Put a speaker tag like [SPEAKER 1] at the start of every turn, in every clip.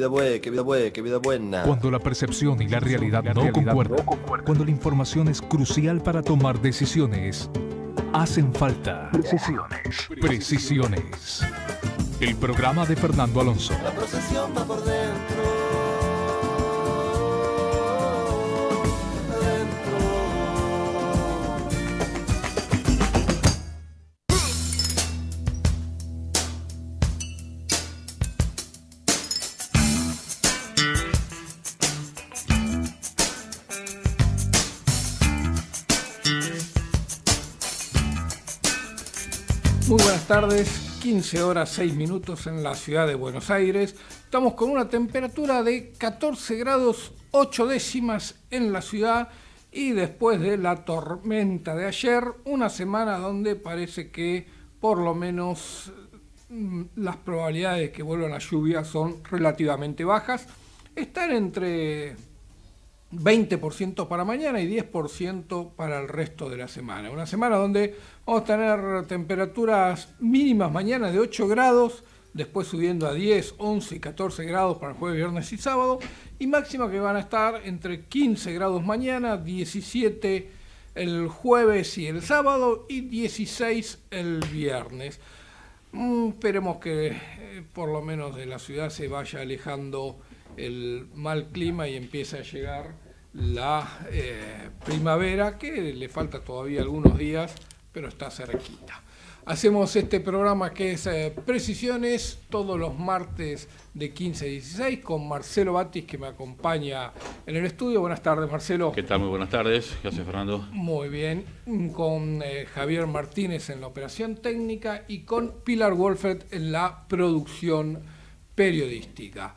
[SPEAKER 1] vida buena, qué vida buena, qué vida buena.
[SPEAKER 2] Cuando la percepción y la realidad no concuerdan. Cuando la información es crucial para tomar decisiones. Hacen falta
[SPEAKER 3] Precisiones.
[SPEAKER 2] precisiones. El programa de Fernando Alonso.
[SPEAKER 1] La procesión va por. Dentro.
[SPEAKER 4] Tardes, 15 horas 6 minutos en la ciudad de Buenos Aires. Estamos con una temperatura de 14 grados 8 décimas en la ciudad y después de la tormenta de ayer, una semana donde parece que por lo menos mm, las probabilidades de que vuelva la lluvia son relativamente bajas. Están entre 20% para mañana y 10% para el resto de la semana. Una semana donde vamos a tener temperaturas mínimas mañana de 8 grados, después subiendo a 10, 11 y 14 grados para el jueves, viernes y sábado, y máxima que van a estar entre 15 grados mañana, 17 el jueves y el sábado y 16 el viernes. Mm, esperemos que eh, por lo menos de la ciudad se vaya alejando el mal clima y empiece a llegar la eh, primavera, que le falta todavía algunos días, pero está cerquita. Hacemos este programa que es eh, Precisiones todos los martes de 15 a 16 con Marcelo Batis que me acompaña en el estudio. Buenas tardes, Marcelo.
[SPEAKER 5] ¿Qué tal? Muy buenas tardes. ¿Qué hace Fernando?
[SPEAKER 4] Muy bien, con eh, Javier Martínez en la operación técnica y con Pilar Wolfert en la producción periodística.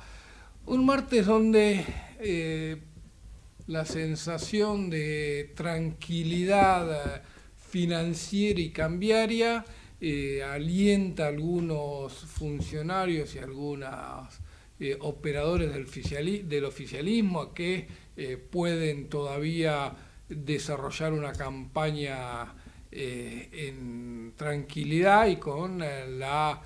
[SPEAKER 4] Un martes donde eh, la sensación de tranquilidad financiera y cambiaria eh, alienta a algunos funcionarios y algunos eh, operadores del, oficiali- del oficialismo a que eh, pueden todavía desarrollar una campaña en tranquilidad y con la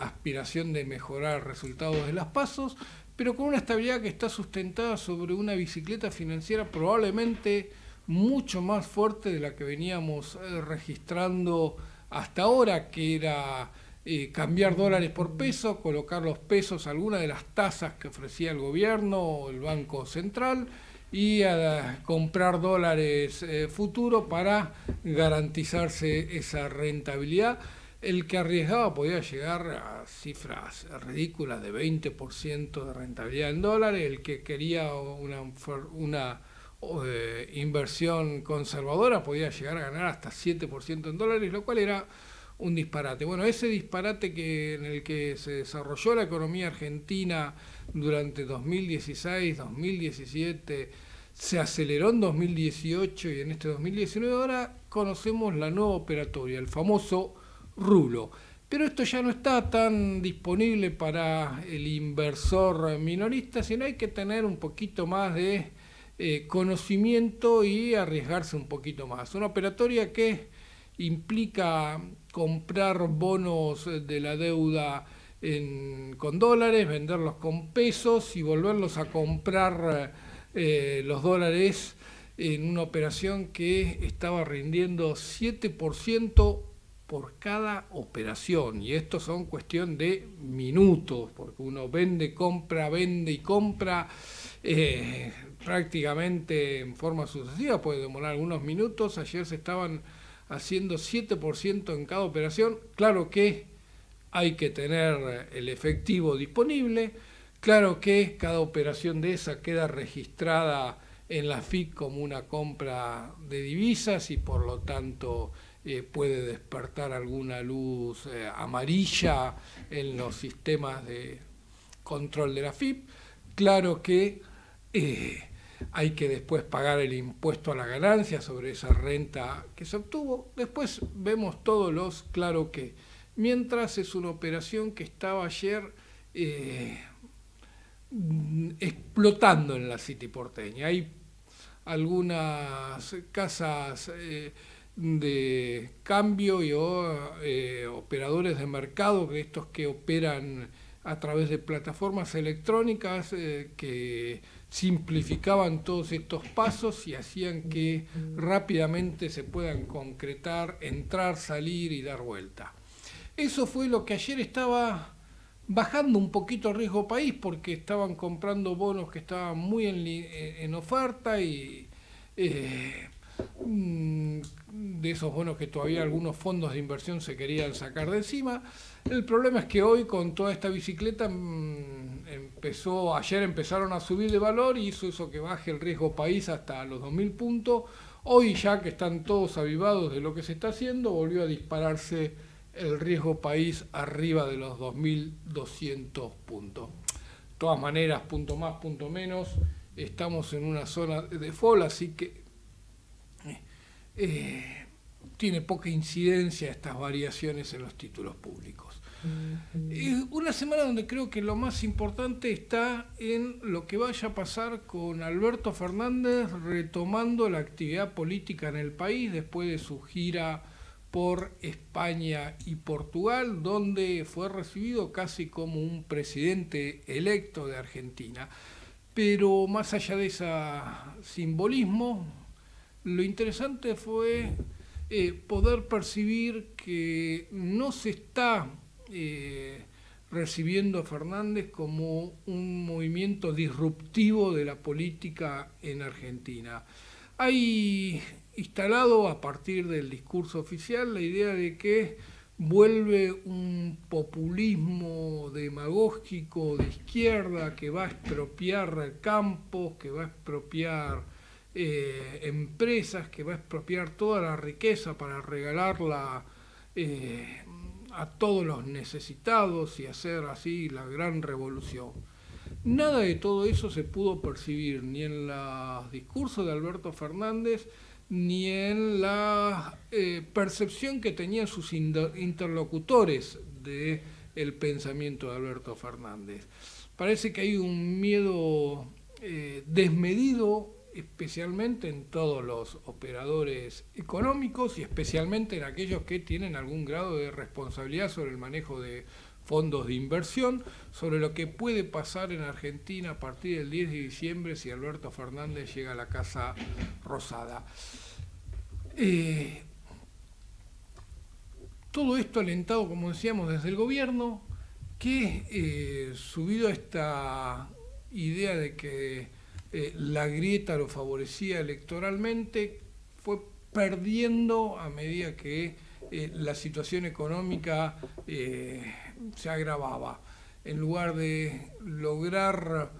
[SPEAKER 4] aspiración de mejorar resultados de las pasos, pero con una estabilidad que está sustentada sobre una bicicleta financiera probablemente mucho más fuerte de la que veníamos eh, registrando hasta ahora, que era eh, cambiar dólares por pesos, colocar los pesos a alguna de las tasas que ofrecía el gobierno o el Banco Central y a comprar dólares eh, futuro para garantizarse esa rentabilidad. El que arriesgaba podía llegar a cifras ridículas de 20% de rentabilidad en dólares, el que quería una inversión conservadora podía llegar a ganar hasta 7% en dólares, lo cual era un disparate. Bueno, ese disparate que, en el que se desarrolló la economía argentina durante 2016, 2017, se aceleró en 2018 y en este 2019, ahora conocemos la nueva operatoria, el famoso rulo. Pero esto ya no está tan disponible para el inversor minorista, sino hay que tener un poquito más de eh, conocimiento y arriesgarse un poquito más. Una operatoria que implica comprar bonos de la deuda con dólares, venderlos con pesos y volverlos a comprar eh, los dólares en una operación que estaba rindiendo 7% por cada operación. Y esto son cuestión de minutos, porque uno vende, compra, vende y compra eh, prácticamente en forma sucesiva, puede demorar algunos minutos. Ayer se estaban haciendo 7% en cada operación. Claro que hay que tener el efectivo disponible. Claro que cada operación de esa queda registrada en la FIC como una compra de divisas y por lo tanto eh, puede despertar alguna luz eh, amarilla en los sistemas de control de la FIP. Claro que eh, hay que después pagar el impuesto a la ganancia sobre esa renta que se obtuvo. Después vemos todos los claro que. Mientras es una operación que estaba ayer eh, explotando en la City porteña. Hay algunas casas eh, de cambio y operadores de mercado, estos que operan a través de plataformas electrónicas que simplificaban todos estos pasos y hacían que rápidamente se puedan concretar, entrar, salir y dar vuelta. Eso fue lo que ayer estaba bajando un poquito riesgo país porque estaban comprando bonos que estaban muy en, oferta y eh, de esos bonos que todavía algunos fondos de inversión se querían sacar de encima. El problema es que hoy con toda esta bicicleta mm, empezó, ayer empezaron a subir de valor y hizo eso que baje el riesgo país hasta los 2.000 puntos. Hoy ya que están todos avivados de lo que se está haciendo, volvió a dispararse el riesgo país arriba de los 2.200 puntos. De todas maneras, punto más, punto menos, estamos en una zona de fall, así que... Eh, tiene poca incidencia estas variaciones en los títulos públicos. una semana donde creo que lo más importante está en lo que vaya a pasar con Alberto Fernández retomando la actividad política en el país después de su gira por España y Portugal, donde fue recibido casi como un presidente electo de Argentina. Pero más allá de ese simbolismo, lo interesante fue eh, poder percibir que no se está eh, recibiendo a Fernández como un movimiento disruptivo de la política en Argentina. Hay instalado a partir del discurso oficial la idea de que vuelve un populismo demagógico de izquierda que va a expropiar campos, que va a expropiar eh, empresas que va a expropiar toda la riqueza para regalarla eh, a todos los necesitados y hacer así la gran revolución. Nada de todo eso se pudo percibir ni en los discursos de Alberto Fernández ni en la eh, percepción que tenían sus interlocutores del el pensamiento de Alberto Fernández. Parece que hay un miedo desmedido especialmente en todos los operadores económicos y especialmente en aquellos que tienen algún grado de responsabilidad sobre el manejo de fondos de inversión, sobre lo que puede pasar en Argentina a partir del 10 de diciembre si Alberto Fernández llega a la Casa Rosada. Eh, todo esto alentado, como decíamos, desde el gobierno, que eh, subido a esta idea de que eh, la grieta lo favorecía electoralmente, fue perdiendo a medida que eh, la situación económica eh, se agravaba. En lugar de lograr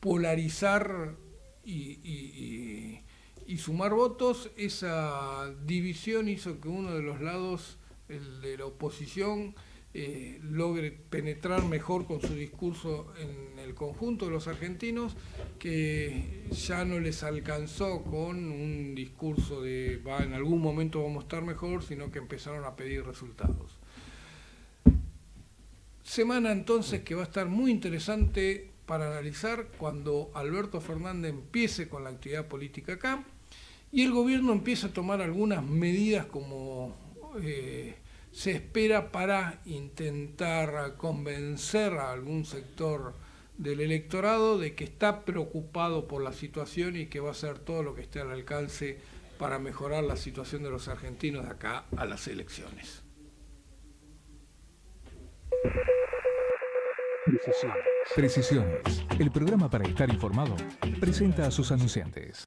[SPEAKER 4] polarizar y, sumar votos, esa división hizo que uno de los lados, el de la oposición, eh, logre penetrar mejor con su discurso en el conjunto de los argentinos, que ya no les alcanzó con un discurso de va, en algún momento vamos a estar mejor, sino que empezaron a pedir resultados. Semana entonces que va a estar muy interesante para analizar cuando Alberto Fernández empiece con la actividad política acá y el gobierno empieza a tomar algunas medidas como eh, se espera para intentar convencer a algún sector del electorado de que está preocupado por la situación y que va a hacer todo lo que esté al alcance para mejorar la situación de los argentinos de acá a las elecciones.
[SPEAKER 2] Precisiones. Precisiones. El programa para estar informado presenta a sus anunciantes.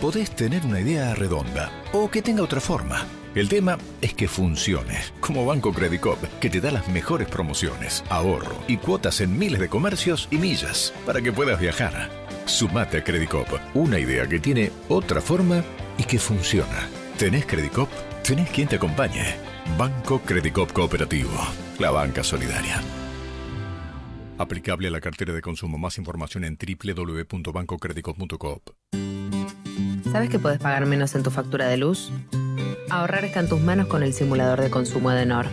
[SPEAKER 3] Podés tener una idea redonda o que tenga otra forma el tema es que funcione, como Banco Credicop, que te da las mejores promociones, ahorro y cuotas en miles de comercios y millas para que puedas viajar. Sumate a Credicop, una idea que tiene otra forma y que funciona. ¿Tenés Credicop? Tenés quien te acompañe. Banco Credicop Cooperativo, la banca solidaria. Aplicable a la cartera de consumo. Más información en www.bancocredicop.coop.
[SPEAKER 6] ¿Sabes que puedes pagar menos en tu factura de luz? Ahorrar está en tus manos con el simulador de consumo de Enor.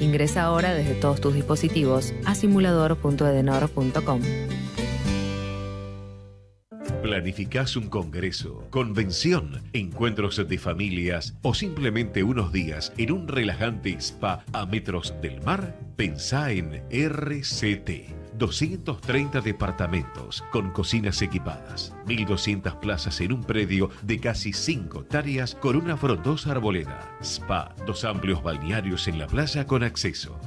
[SPEAKER 6] Ingresa ahora desde todos tus dispositivos a simulador.edenor.com.
[SPEAKER 7] ¿Planificás un congreso, convención, encuentros de familias o simplemente unos días en un relajante spa a metros del mar? Pensá en RCT. 230 departamentos con cocinas equipadas, 1.200 plazas en un predio de casi 5 hectáreas con una frondosa arboleda, spa, dos amplios balnearios en la playa con acceso.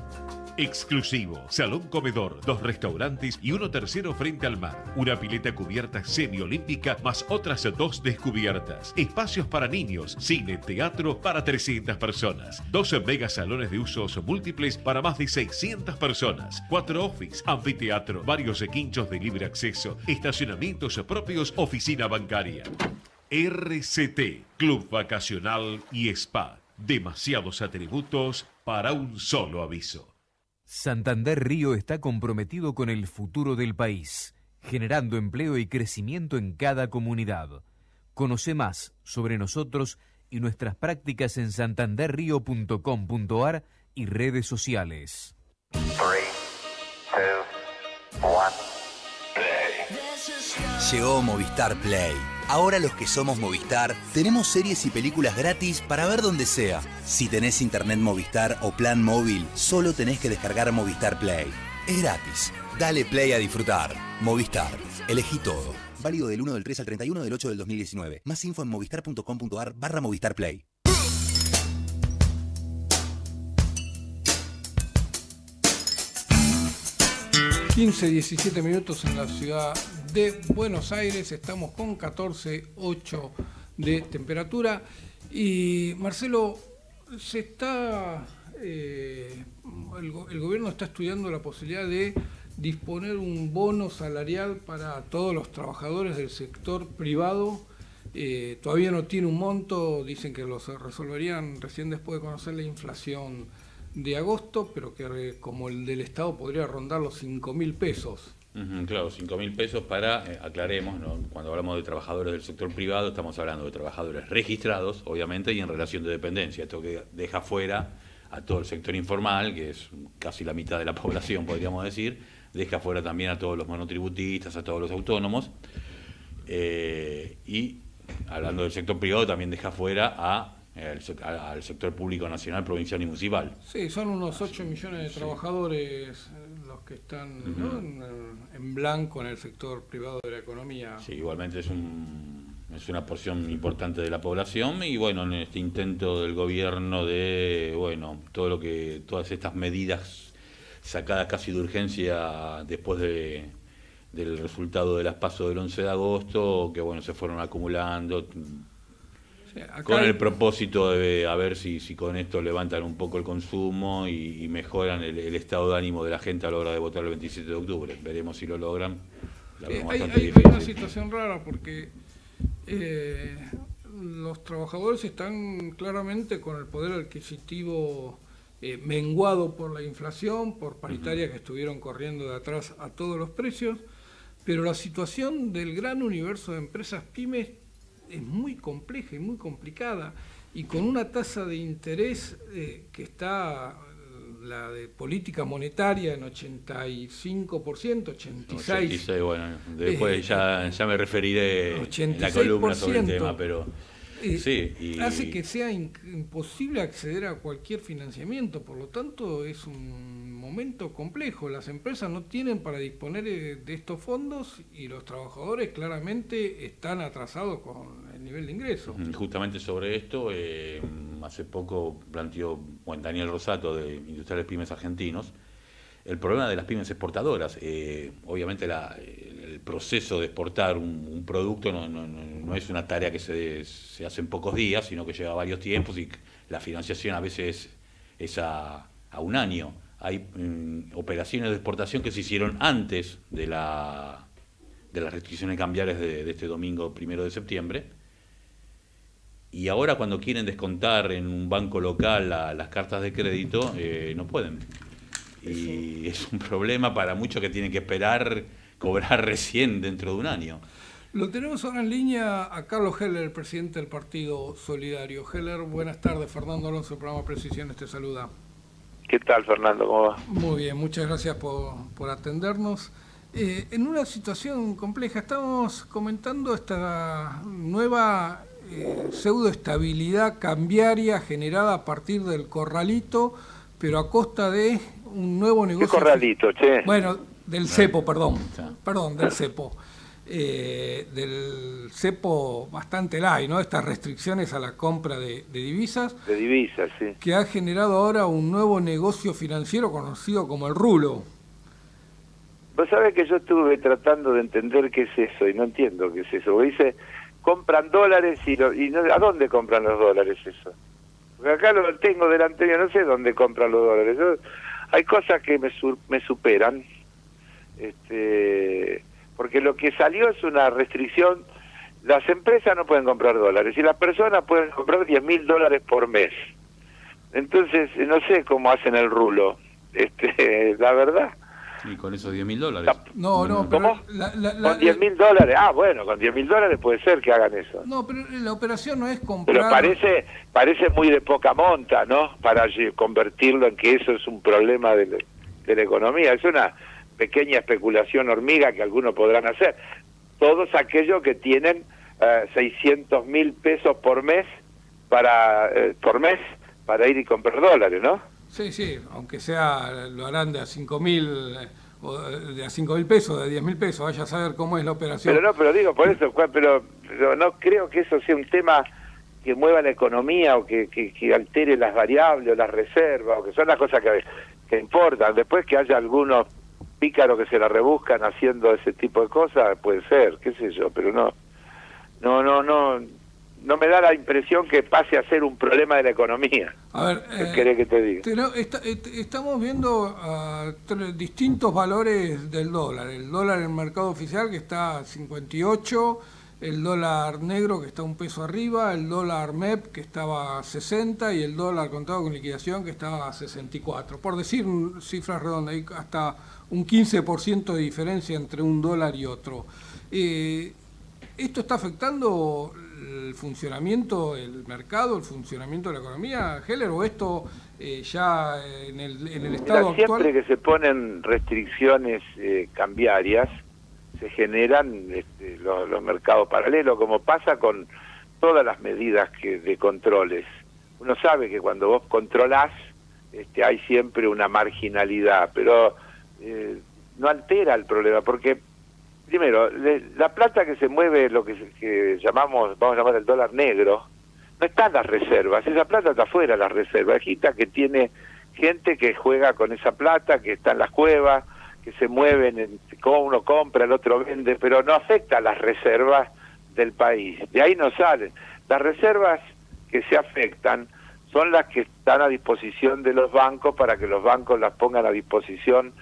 [SPEAKER 7] Exclusivo, salón comedor, dos restaurantes y uno tercero frente al mar. Una pileta cubierta semiolímpica más otras dos descubiertas. Espacios para niños, cine, teatro para 300 personas. Dos mega salones de usos múltiples para más de 600 personas. Cuatro office, anfiteatro, varios quinchos de libre acceso, estacionamientos propios, oficina bancaria. RCT, Club Vacacional y Spa. Demasiados atributos para un solo aviso.
[SPEAKER 8] Santander Río está comprometido con el futuro del país, generando empleo y crecimiento en cada comunidad. Conoce más sobre nosotros y nuestras prácticas en santanderrío.com.ar y redes sociales.
[SPEAKER 9] Llegó Movistar Play. Ahora los que somos Movistar tenemos series y películas gratis para ver donde sea. Si tenés internet Movistar o plan móvil, solo tenés que descargar Movistar Play. Es gratis. Dale play a disfrutar. Movistar. Elegí todo. Válido del 1 del 3 al 31 del 8 del 2019. Más info en movistar.com.ar barra Movistar Play.
[SPEAKER 4] 15, 17 minutos en la ciudad de Buenos Aires, estamos con 14,8 de temperatura y Marcelo, se está, eh, el, gobierno está estudiando la posibilidad de disponer un bono salarial para todos los trabajadores del sector privado. Eh, todavía no tiene un monto, dicen que lo resolverían recién después de conocer la inflación de agosto, pero que como el del Estado podría rondar los 5 mil pesos.
[SPEAKER 5] Claro, 5 mil pesos para, eh, aclaremos, cuando hablamos de trabajadores del sector privado, estamos hablando de trabajadores registrados, obviamente, y en relación de dependencia. Esto que deja fuera a todo el sector informal, que es casi la mitad de la población, podríamos decir, deja fuera también a todos los monotributistas, a todos los autónomos. Eh, y hablando del sector privado, también deja fuera a al, sector público nacional, provincial y municipal.
[SPEAKER 4] Sí, son unos 8 millones de trabajadores que están en, blanco en el sector privado de la economía.
[SPEAKER 5] Sí, igualmente es, un, es una porción importante de la población y bueno, en este intento del gobierno de, bueno, todo lo que, todas estas medidas sacadas casi de urgencia después de del resultado de las pasos del 11 de agosto, que bueno, se fueron acumulando, con el propósito de a ver si, si con esto levantan un poco el consumo y, mejoran el, estado de ánimo de la gente a la hora de votar el 27 de octubre. Veremos si lo logran.
[SPEAKER 4] Eh, hay, una situación rara porque eh, los trabajadores están claramente con el poder adquisitivo eh, menguado por la inflación, por paritarias que estuvieron corriendo de atrás a todos los precios, pero la situación del gran universo de empresas pymes es muy compleja y muy complicada y con una tasa de interés eh, que está la de política monetaria en 85%, 86%. 86
[SPEAKER 5] bueno, después eh, ya, ya me referiré en la columna sobre el tema, pero
[SPEAKER 4] sí, hace que sea imposible acceder a cualquier financiamiento, por lo tanto es un momento complejo. Las empresas no tienen para disponer eh, de estos fondos y los trabajadores claramente están atrasados con el nivel de ingreso.
[SPEAKER 5] Justamente sobre esto, eh, hace poco planteó Daniel Rosato de Industriales Pymes Argentinos el problema de las pymes exportadoras. Eh, obviamente la, proceso de exportar un, producto no, no, no, es una tarea que se, se, hace en pocos días, sino que lleva varios tiempos y la financiación a veces es a, a un año. Hay mm, operaciones de exportación que se hicieron antes de, la, de las restricciones cambiarias de, este domingo primero de septiembre. Y ahora cuando quieren descontar en un banco local las cartas de crédito, eh, no pueden. Y es un problema para muchos que tienen que esperar cobrar recién dentro de un año.
[SPEAKER 4] Lo tenemos ahora en línea a Carlos Heller, el presidente del Partido Solidario. Heller, buenas tardes. Fernando Alonso, programa Precisiones, te saluda.
[SPEAKER 10] ¿Qué tal, Fernando? ¿Cómo va?
[SPEAKER 4] Muy bien, muchas gracias por, atendernos. Eh, en una situación compleja, estamos comentando esta nueva eh, pseudoestabilidad cambiaria generada a partir del corralito, pero a costa de un nuevo negocio.
[SPEAKER 10] ¿Qué corralito, che?
[SPEAKER 4] Bueno, del cepo, perdón. Perdón, del cepo. Eh, del cepo bastante light, ¿no? Estas restricciones a la compra de, de divisas.
[SPEAKER 10] De divisas, sí.
[SPEAKER 4] Que ha generado ahora un nuevo negocio financiero conocido como el rulo.
[SPEAKER 10] Vos sabés que yo estuve tratando de entender qué es eso y no entiendo qué es eso. dice, compran dólares y, y no, ¿a dónde compran los dólares eso? Porque acá lo tengo delante yo no sé dónde compran los dólares. hay cosas que me, me superan. Este, porque lo que salió es una restricción. Las empresas no pueden comprar dólares y las personas pueden comprar 10 mil dólares por mes. Entonces, no sé cómo hacen el rulo. Este, la verdad
[SPEAKER 5] y con esos 10 mil dólares.
[SPEAKER 4] No, no,
[SPEAKER 10] ¿Cómo? con 10 mil dólares. Ah, bueno, con 10 mil dólares puede ser que hagan eso.
[SPEAKER 4] No, pero la operación no es comprar...
[SPEAKER 10] Pero parece, parece muy de poca monta, ¿no? Para convertirlo en que eso es un problema de, la economía. Es una pequeña especulación hormiga que algunos podrán hacer. Todos aquellos que tienen 600 eh, mil pesos por mes para eh, por mes para ir y comprar dólares, ¿no?
[SPEAKER 4] Sí, sí, aunque sea, lo harán de a 5 mil, de a 5 mil pesos, de 10 mil pesos, vaya a saber cómo es la operación.
[SPEAKER 10] Pero no, pero digo, por eso, pero, pero no creo que eso sea un tema que mueva la economía o que, que, altere las variables o las reservas, o que son las cosas que, que importan. Después que haya algunos pícaros que se la rebuscan haciendo ese tipo de cosas, puede ser, qué sé yo, pero no, no, no, no no me da la impresión que pase a ser un problema de la economía.
[SPEAKER 4] A ver,
[SPEAKER 10] ¿qué eh, querés que te diga?
[SPEAKER 4] Eh, estamos viendo uh, distintos valores del dólar. El dólar en el mercado oficial que está a 58, el dólar negro que está un peso arriba, el dólar MEP que estaba a 60 y el dólar contado con liquidación que estaba a 64. Por decir cifras redondas, hay hasta un 15% de diferencia entre un dólar y otro. Eh, ¿Esto está afectando el funcionamiento del mercado, el funcionamiento de la economía, Heller, o esto eh, ya en el, en el estado
[SPEAKER 10] Siempre que se ponen restricciones eh, cambiarias, se generan este, los, mercados paralelos, como pasa con todas las medidas que de controles. Uno sabe que cuando vos controlás, este, hay siempre una marginalidad, pero eh, no altera el problema, porque primero, la plata que se mueve, lo que, llamamos, vamos a llamar el dólar negro, no está en las reservas, esa plata está fuera las reservas, que tiene gente que juega con esa plata, que está en las cuevas, que se mueven, en, uno compra, el otro vende, pero no afecta a las reservas del país, de ahí no salen. Las reservas que se afectan son las que están a disposición de los bancos para que los bancos las pongan a disposición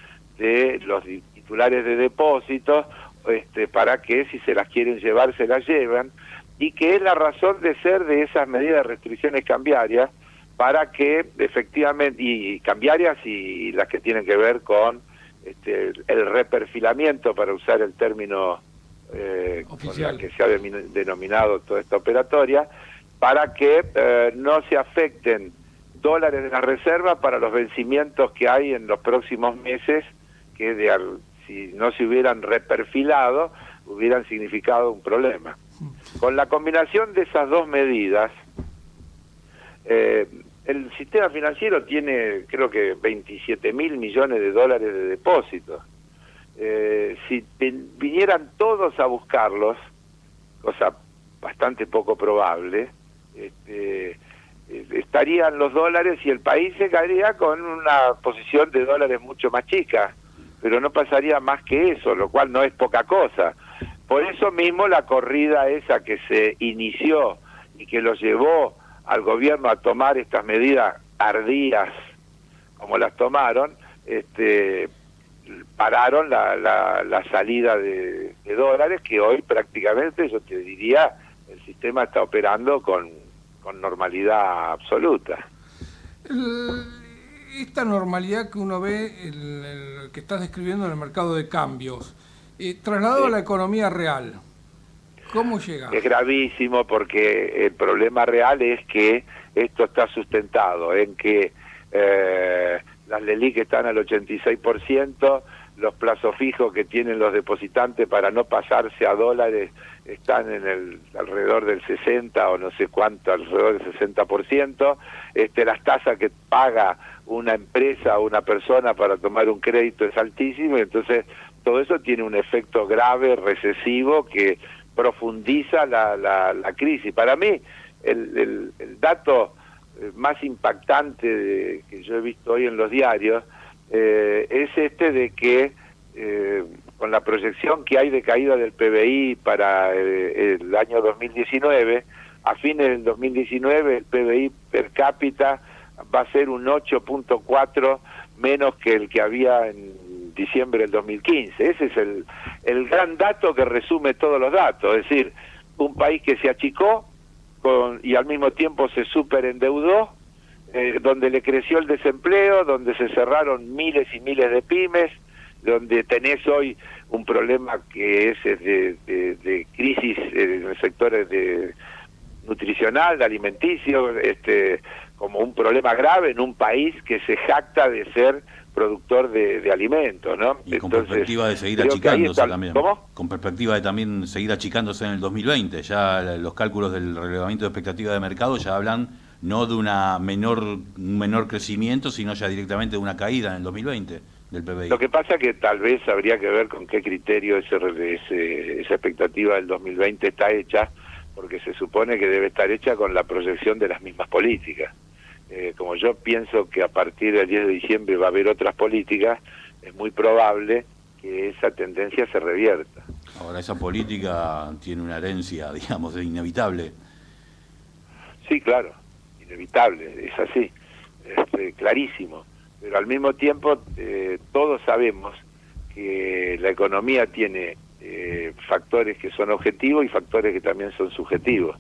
[SPEAKER 10] de los titulares de depósitos este, para que si se las quieren llevar se las llevan y que es la razón de ser de esas medidas de restricciones cambiarias para que efectivamente y cambiarias y, las que tienen que ver con este, el reperfilamiento para usar el término eh, que se ha denominado toda esta operatoria para que eh, no se afecten dólares de la reserva para los vencimientos que hay en los próximos meses que de, si no se hubieran reperfilado, hubieran significado un problema. Con la combinación de esas dos medidas, eh, el sistema financiero tiene creo que 27 mil millones de dólares de depósitos. Eh, si vinieran todos a buscarlos, cosa bastante poco probable, este, eh, estarían los dólares y el país se caería con una posición de dólares mucho más chica pero no pasaría más que eso, lo cual no es poca cosa. Por eso mismo la corrida esa que se inició y que lo llevó al gobierno a tomar estas medidas tardías como las tomaron, este, pararon la, la, salida de, dólares que hoy prácticamente, yo te diría, el sistema está operando con normalidad absoluta
[SPEAKER 4] esta normalidad que uno ve, el, que estás describiendo en el mercado de cambios, eh, trasladado a la economía real, ¿cómo llega?
[SPEAKER 10] Es gravísimo porque el problema real es que esto está sustentado en que eh, las LELIC están al 86%, los plazos fijos que tienen los depositantes para no pasarse a dólares están en el alrededor del 60 o no sé cuánto, alrededor del 60%, este las tasas que paga una empresa o una persona para tomar un crédito es altísimo y entonces todo eso tiene un efecto grave, recesivo, que profundiza la, la, la crisis. Para mí, el, dato eh, más impactante que yo he visto hoy en los diarios eh, es este de que eh, con la proyección que hay de caída del PBI para el año 2019, a fines del 2019 el PBI per cápita va a ser un 8.4 menos que el que había en diciembre del 2015. Ese es el, el gran dato que resume todos los datos, es decir, un país que se achicó con, y al mismo tiempo se superendeudó, eh, donde le creció el desempleo, donde se cerraron miles y miles de pymes, donde tenés hoy un problema que es de, de, crisis en el sector de nutricional, de alimenticio, este, como un problema grave en un país que se jacta de ser productor de, alimentos, ¿no?
[SPEAKER 5] Y con perspectiva de seguir achicándose también. ¿Cómo? Con perspectiva de también seguir achicándose en el 2020. Ya los cálculos del relevamiento de expectativa de mercado ya hablan no de una menor un menor crecimiento, sino ya directamente de una caída en el 2020 del PBI.
[SPEAKER 10] Lo que pasa que tal vez habría que ver con qué criterio ese, ese, esa expectativa del 2020 está hecha, porque se supone que debe estar hecha con la proyección de las mismas políticas. Eh, como yo pienso que a partir del 10 de diciembre va a haber otras políticas, es muy probable que esa tendencia se revierta.
[SPEAKER 5] Ahora, esa política tiene una herencia, digamos, inevitable.
[SPEAKER 10] Sí, claro, inevitable, es así, es clarísimo. Pero al mismo tiempo, eh, todos sabemos que la economía tiene eh, factores que son objetivos y factores que también son subjetivos.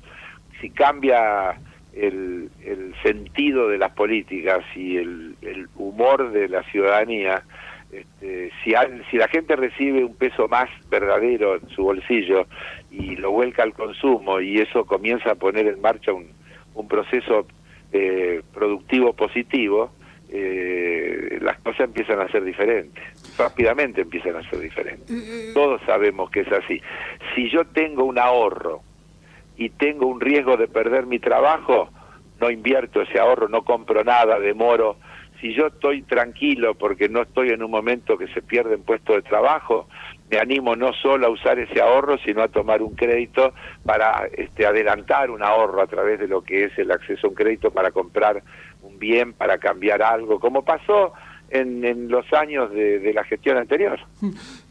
[SPEAKER 10] Si cambia el, el sentido de las políticas y el, el humor de la ciudadanía, este, si, si la gente recibe un peso más verdadero en su bolsillo y lo vuelca al consumo y eso comienza a poner en marcha un, un proceso eh, productivo positivo, eh, las cosas empiezan a ser diferentes, rápidamente empiezan a ser diferentes. Eh, Todos sabemos que es así. Si yo tengo un ahorro y tengo un riesgo de perder mi trabajo, no invierto ese ahorro, no compro nada, demoro. Si yo estoy tranquilo porque no estoy en un momento que se pierde en puesto de trabajo, me animo no solo a usar ese ahorro, sino a tomar un crédito para este, adelantar un ahorro a través de lo que es el acceso a un crédito para comprar un bien, para cambiar algo, como pasó en, los años de, la gestión anterior.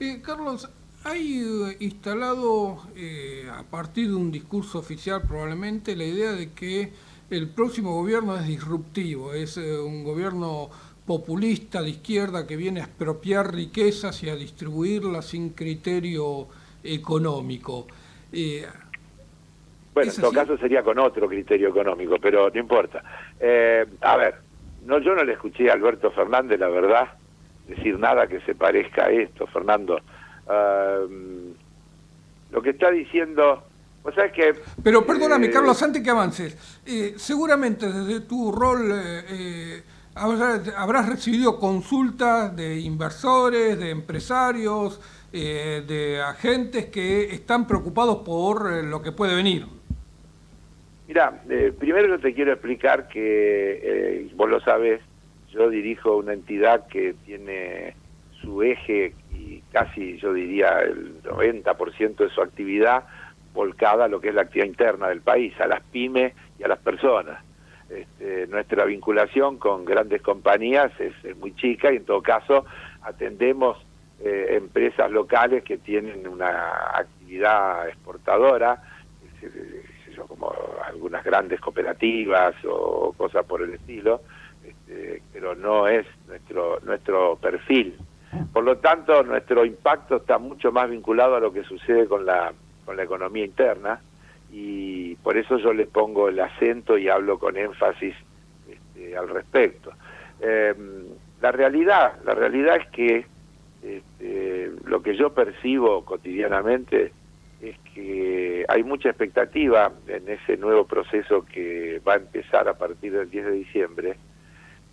[SPEAKER 4] Eh, Carlos, hay eh, instalado eh, a partir de un discurso oficial probablemente la idea de que el próximo gobierno es disruptivo, es eh, un gobierno populista de izquierda que viene a expropiar riquezas y a distribuirlas sin criterio económico.
[SPEAKER 10] bueno, en todo caso sería con otro criterio económico, pero no importa. a ver, no, yo no le escuché a Alberto Fernández, la verdad, decir nada que se parezca a esto, Fernando lo que está diciendo... O sea que,
[SPEAKER 4] Pero perdóname, eh, Carlos, antes que avances, eh, seguramente desde tu rol eh, habrás, recibido consultas de inversores, de empresarios, de agentes que están preocupados por lo que puede venir.
[SPEAKER 10] Mira, primero yo te quiero explicar que, vos lo sabes, yo dirijo una entidad que tiene su eje casi yo diría el 90% de su actividad volcada a lo que es la actividad interna del país, a las pymes y a las personas. Este, nuestra vinculación con grandes compañías es, muy chica y en todo caso atendemos eh, empresas locales que tienen una actividad exportadora, como algunas grandes cooperativas o cosas por el estilo, este, pero no es nuestro nuestro perfil por lo tanto, nuestro impacto está mucho más vinculado a lo que sucede con la, con la economía interna y por eso yo le pongo el acento y hablo con énfasis este, al respecto. Eh, la realidad, la realidad es que este, lo que yo percibo cotidianamente es que hay mucha expectativa en ese nuevo proceso que va a empezar a partir del 10 de diciembre,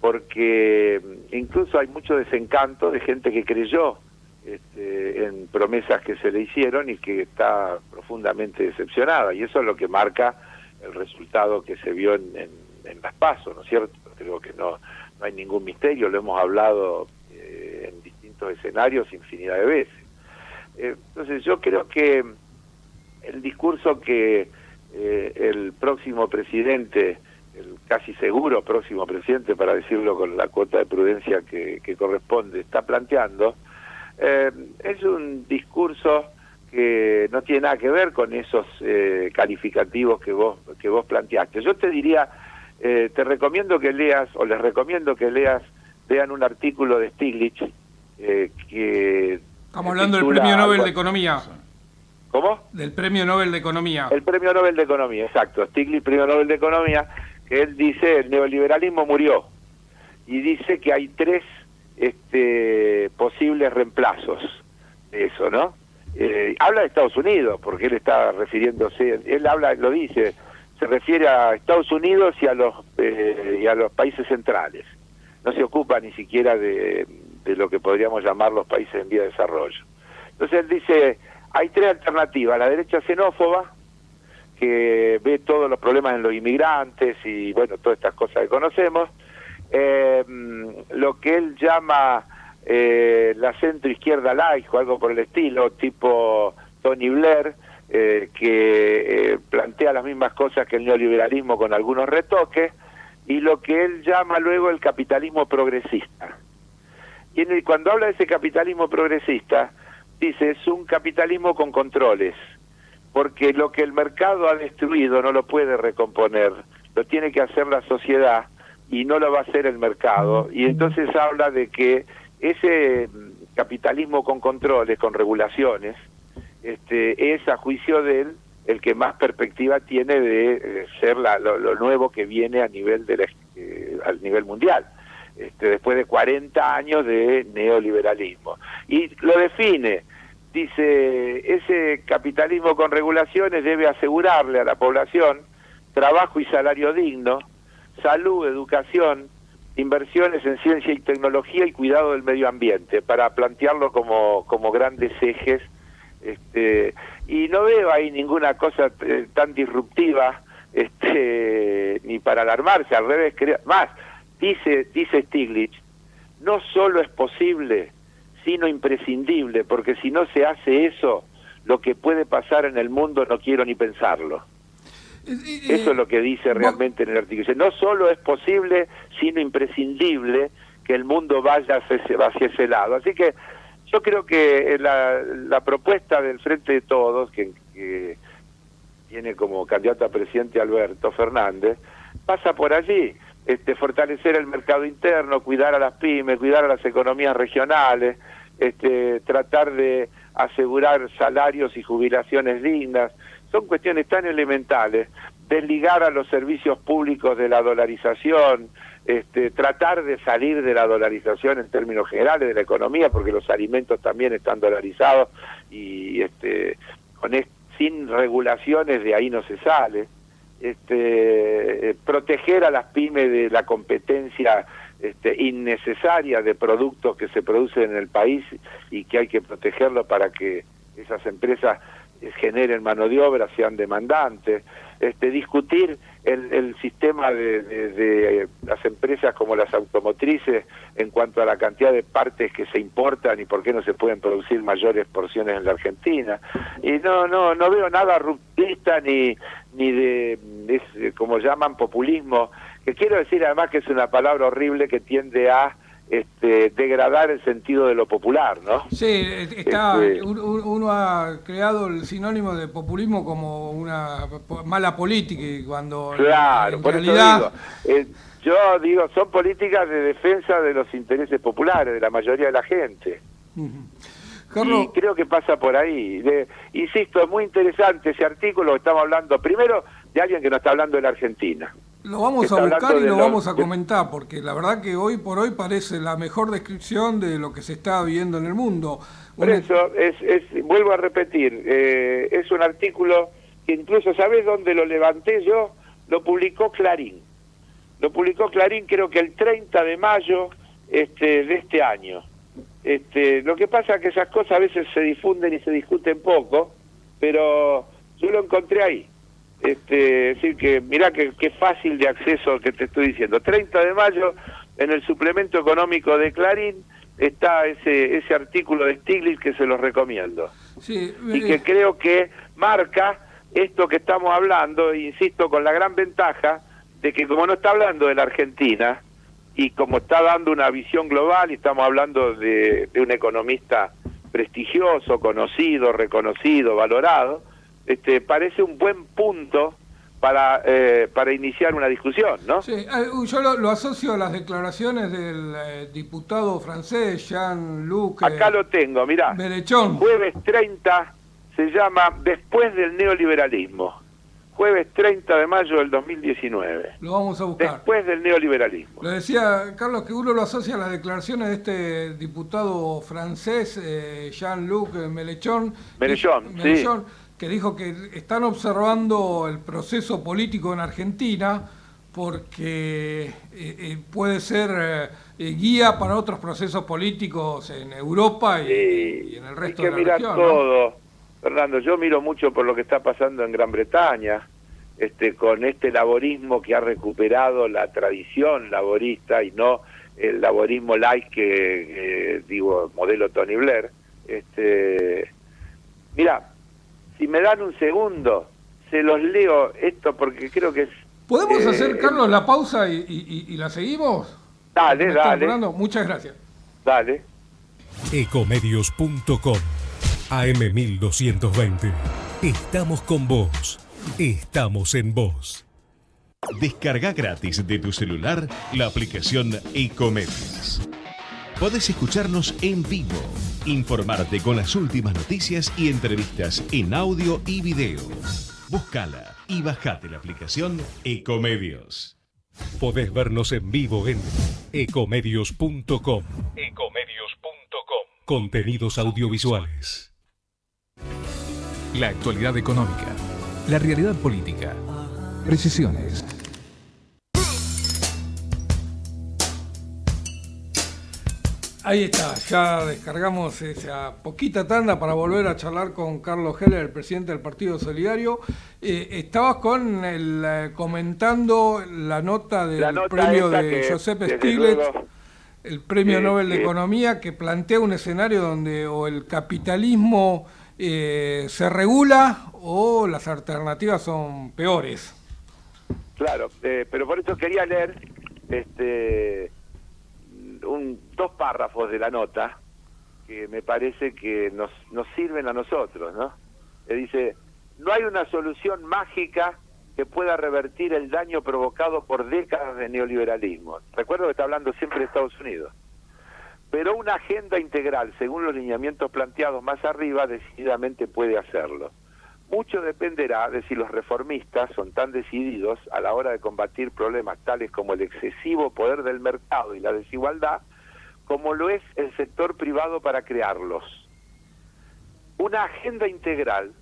[SPEAKER 10] porque incluso hay mucho desencanto de gente que creyó este, en promesas que se le hicieron y que está profundamente decepcionada. Y eso es lo que marca el resultado que se vio en, en, las pasos, ¿no es cierto? Creo que no, no hay ningún misterio, lo hemos hablado eh, en distintos escenarios infinidad de veces. Eh, entonces yo creo que el discurso que eh, el próximo presidente, el casi seguro próximo presidente, para decirlo con la cuota de prudencia que, corresponde, está planteando, eh, es un discurso que no tiene nada que ver con esos eh, calificativos que vos que vos planteaste. Yo te diría, te recomiendo que leas o les recomiendo que leas vean un artículo de Stiglitz que
[SPEAKER 4] estamos hablando del Premio Nobel de Economía.
[SPEAKER 10] ¿Cómo?
[SPEAKER 4] Del Premio Nobel de Economía.
[SPEAKER 10] El Premio Nobel de Economía, exacto. Stiglitz, Premio Nobel de Economía, que él dice el neoliberalismo murió y dice que hay tres este, posibles reemplazos de eso, ¿no? Eh, habla de Estados Unidos, porque él está refiriéndose, él habla, lo dice, se refiere a Estados Unidos y a los eh, y a los países centrales. No se ocupa ni siquiera de, de lo que podríamos llamar los países en vía de desarrollo. Entonces él dice, hay tres alternativas. La derecha xenófoba, que ve todos los problemas en los inmigrantes y, bueno, todas estas cosas que conocemos. Eh, lo que él llama eh, la centro-izquierda laico, algo por el estilo, tipo Tony Blair, eh, que plantea las mismas cosas que el neoliberalismo con algunos retoques, y lo que él llama luego el capitalismo progresista. Y cuando habla de ese capitalismo progresista, dice, es un capitalismo con controles, porque lo que el mercado ha destruido no lo puede recomponer, lo tiene que hacer la sociedad y no lo va a hacer el mercado. Y entonces habla de que ese capitalismo con controles, con regulaciones, este, es a juicio de él el que más perspectiva tiene de eh, ser lo, nuevo que viene a nivel de eh, al nivel mundial. Este, después de 40 años de neoliberalismo. Y lo define, dice, ese capitalismo con regulaciones debe asegurarle a la población trabajo y salario digno, salud, educación, inversiones en ciencia y tecnología y cuidado del medio ambiente, para plantearlo como, como grandes ejes. Este, y no veo ahí ninguna cosa eh, tan disruptiva este, ni para alarmarse, al revés, más, dice, dice Stiglitz, no solo es posible, sino imprescindible, porque si no se hace eso, lo que puede pasar en el mundo no quiero ni pensarlo. Eh, eh, eso es lo que dice realmente en el artículo. no solo es posible, sino imprescindible que el mundo vaya hacia ese, hacia ese lado. Así que yo creo que la, la propuesta del Frente de Todos, que, que tiene como candidato a presidente Alberto Fernández, pasa por allí este, fortalecer el mercado interno, cuidar a las pymes, cuidar a las economías regionales, este, tratar de asegurar salarios y jubilaciones dignas. Son cuestiones tan elementales. Desligar a los servicios públicos de la dolarización, este, tratar de salir de la dolarización en términos generales de la economía, porque los alimentos también están dolarizados y este, con sin regulaciones de ahí no se sale este, proteger a las pymes de la competencia este, innecesaria de productos que se producen en el país y que hay que protegerlo para que esas empresas generen mano de obra, sean demandantes, este, discutir el, el sistema de, de, las empresas como las automotrices en cuanto a la cantidad de partes que se importan y por qué no se pueden producir mayores porciones en la Argentina. Y no, no, no veo nada rupturista ni, ni de, como llaman, populismo, que quiero decir además que es una palabra horrible que tiende a este, degradar el sentido de lo popular, ¿no?
[SPEAKER 4] Sí, está, este, uno ha creado el sinónimo de populismo como una mala política y cuando
[SPEAKER 10] claro, por eso digo, eh, yo digo, son políticas de defensa de los intereses populares de la mayoría de la gente. Y creo que pasa por ahí. insisto, es muy interesante ese artículo estamos hablando, primero, de alguien que nos está hablando de la Argentina.
[SPEAKER 4] Lo vamos a buscar y lo vamos a comentar, porque la verdad que hoy por hoy parece la mejor descripción de lo que se está viendo en el mundo.
[SPEAKER 10] Por eso, es, es, vuelvo a repetir, eh, es un artículo que incluso, ¿sabes dónde lo levanté yo? Lo publicó Clarín. Lo publicó Clarín creo que el 30 de mayo este, de este año. Este, lo que pasa es que esas cosas a veces se difunden y se discuten poco, pero yo lo encontré ahí. Este, es decir, que mirá que, qué fácil de acceso que te estoy diciendo. 30 de mayo, en el suplemento económico de Clarín, está ese, ese artículo de Stiglitz que se los recomiendo.
[SPEAKER 4] Sí,
[SPEAKER 10] Y que creo que marca esto que estamos hablando, e insisto, con la gran ventaja de que como no está hablando de la Argentina, y como está dando una visión global, y estamos hablando de, de un economista prestigioso, conocido, reconocido, valorado, este, parece un buen punto para, eh, para iniciar una discusión, ¿no?
[SPEAKER 4] Sí, eh, yo lo, lo asocio a las declaraciones del eh, diputado francés Jean-Luc eh,
[SPEAKER 10] Acá lo tengo, mirá.
[SPEAKER 4] Melechón.
[SPEAKER 10] Jueves 30 se llama Después del neoliberalismo. Jueves 30 de mayo del 2019.
[SPEAKER 4] Lo vamos a buscar.
[SPEAKER 10] Después del neoliberalismo.
[SPEAKER 4] Le decía, Carlos, que uno lo asocia a las declaraciones de este diputado francés, eh, Jean-Luc Melechón, que-
[SPEAKER 10] sí.
[SPEAKER 4] Que dijo que están observando el proceso político en Argentina porque eh, eh, puede ser eh, eh, guía para otros procesos políticos en Europa y, y en el
[SPEAKER 10] Hay
[SPEAKER 4] resto
[SPEAKER 10] que
[SPEAKER 4] de la región. ¿no?
[SPEAKER 10] todo. Fernando, yo miro mucho por lo que está pasando en Gran Bretaña, este, con este laborismo que ha recuperado la tradición laborista y no el laborismo light que, eh, digo, modelo Tony Blair. Este, mira, si me dan un segundo, se los leo esto porque creo que es...
[SPEAKER 4] ¿Podemos
[SPEAKER 10] eh,
[SPEAKER 4] hacer, Carlos, la pausa y, y- y- y la seguimos?
[SPEAKER 10] Dale,
[SPEAKER 4] ¿Me están
[SPEAKER 10] dale.
[SPEAKER 4] apurando? Muchas gracias.
[SPEAKER 10] Dale.
[SPEAKER 11] Ecomedios.com AM1220. Estamos con vos. Estamos en vos.
[SPEAKER 7] Descarga gratis de tu celular la aplicación Ecomedios. Podés escucharnos en vivo, informarte con las últimas noticias y entrevistas en audio y video. Búscala y bajate la aplicación Ecomedios.
[SPEAKER 11] Podés vernos en vivo en ecomedios.com. Contenidos audiovisuales.
[SPEAKER 2] La actualidad económica, la realidad política, precisiones.
[SPEAKER 4] Ahí está, ya descargamos esa poquita tanda para volver a charlar con Carlos Heller, el presidente del Partido Solidario. Eh, estabas con el, eh, comentando la nota del
[SPEAKER 10] La nota
[SPEAKER 4] premio de
[SPEAKER 10] que, desde
[SPEAKER 4] Stiglitz,
[SPEAKER 10] luego,
[SPEAKER 4] el premio
[SPEAKER 10] eh,
[SPEAKER 4] Nobel de Economía, que plantea un escenario donde o el capitalismo eh, se regula o las alternativas son peores.
[SPEAKER 10] Claro, eh, pero por eso quería leer este, un, dos párrafos de la nota que me parece que nos, nos sirven a nosotros, ¿no? Le dice, no hay una solución mágica que pueda revertir el daño provocado por décadas de neoliberalismo. Recuerdo que está hablando siempre de Estados Unidos. Pero una agenda integral, según los lineamientos planteados más arriba, decididamente puede hacerlo. Mucho dependerá de si los reformistas son tan decididos a la hora de combatir problemas tales como el excesivo poder del mercado y la desigualdad, como lo es el sector privado para crearlos. Una agenda integral